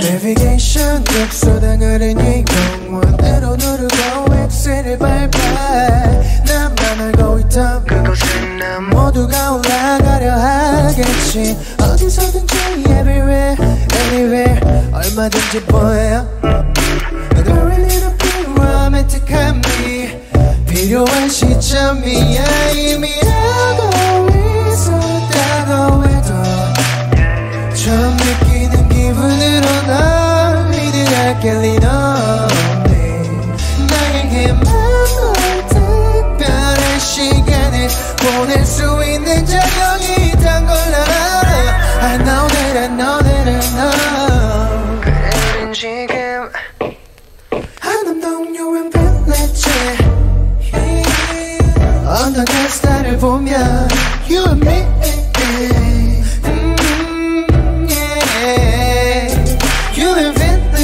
내비게이션 급소당을 이 영원으로 누르고 엑셀을 밟아 나만 알고 있던 그곳은 난 모두가 올라가려 하겠지. 어디서든지 everywhere anywhere 얼마든지 보여 I really don't feel romantic한 미 필요한 시점이야 이미 眼里的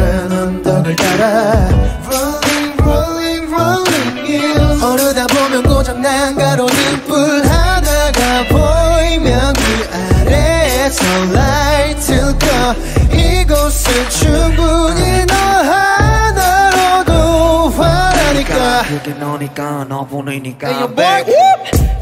구불구불한 언덕을 따라 Rolling, rolling, rolling hills 오르다 보면 고장난 가로등 불 하나가 보이면 그 아래에서 라이트를 꺼 이곳은 충분히 너 하나로도 환하니까. 그게 너니까 너 보내니까. Hey, yo, boy.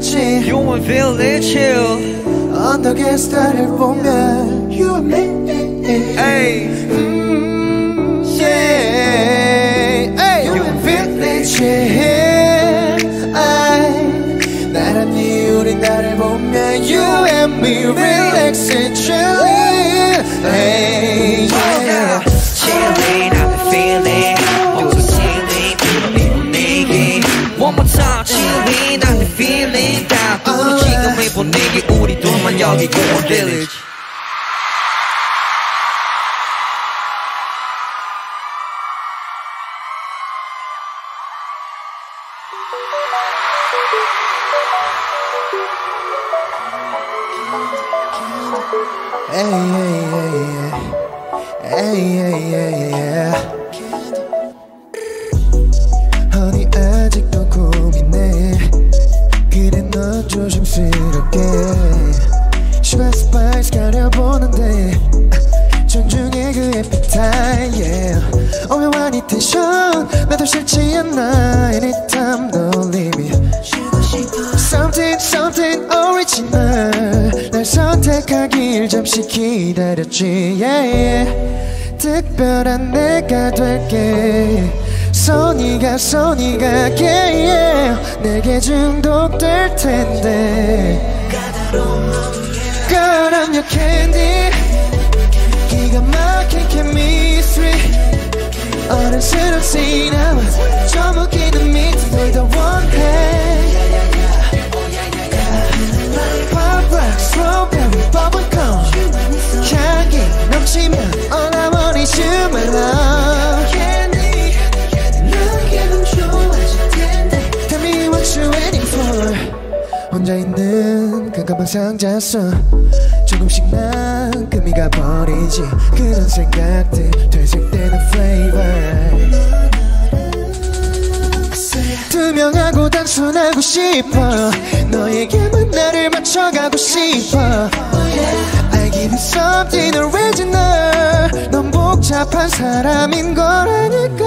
and village You and Village Hill 언덕 햇살을 보면 You and me Hey 둘만 여기 You and Village Hey, hey, hey, hey, hey, hey, hey. Honey 없이 기다렸지 yeah, yeah. 특별한 내가 될게 선이가 선이가 y yeah, 내게 중독될 텐데 까다로운 Girl I'm your candy 기가 막힌 chemistry 어른스럽 시나와 저무기는 미트 We're the one hand 주시면 all I want is you my love 혼자 있는 그 가방 상자 속 조금씩 만큼 이가 버리지. 그런 생각들 되색되는 flavor. 투명하고 단순하고 싶어. 너에게만 나를 맞춰가고 싶어. yeah. Something original. 넌 복잡한 사람인 걸 아니까.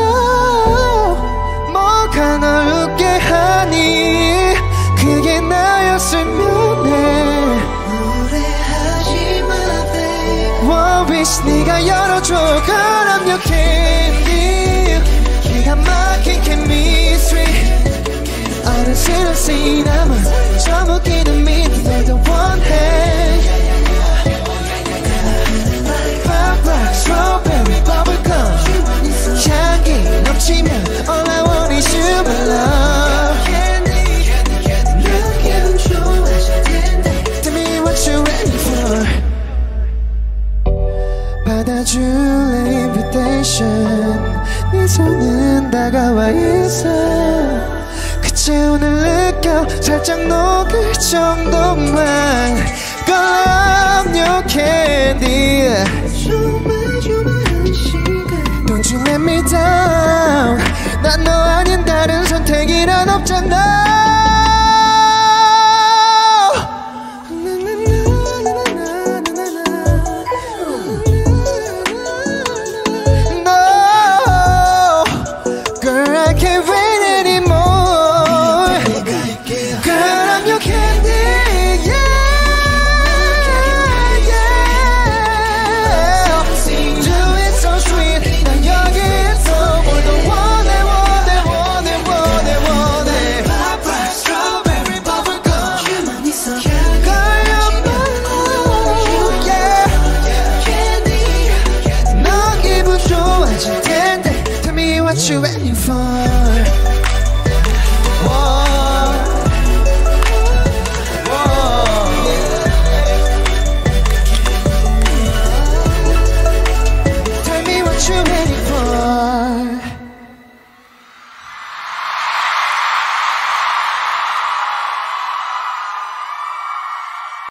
뭐가 널 웃게 하니? 그게 나였으면 해 Worries 네가 열어줘. 그럼 you candy 기가 막힌 chemistry. 어른스러운 남은 저 웃기는 미 받아줄래 invitation 네 손은 다가와 있어 그치 오늘 느껴 살짝 녹을 정도만 Girl I'm candy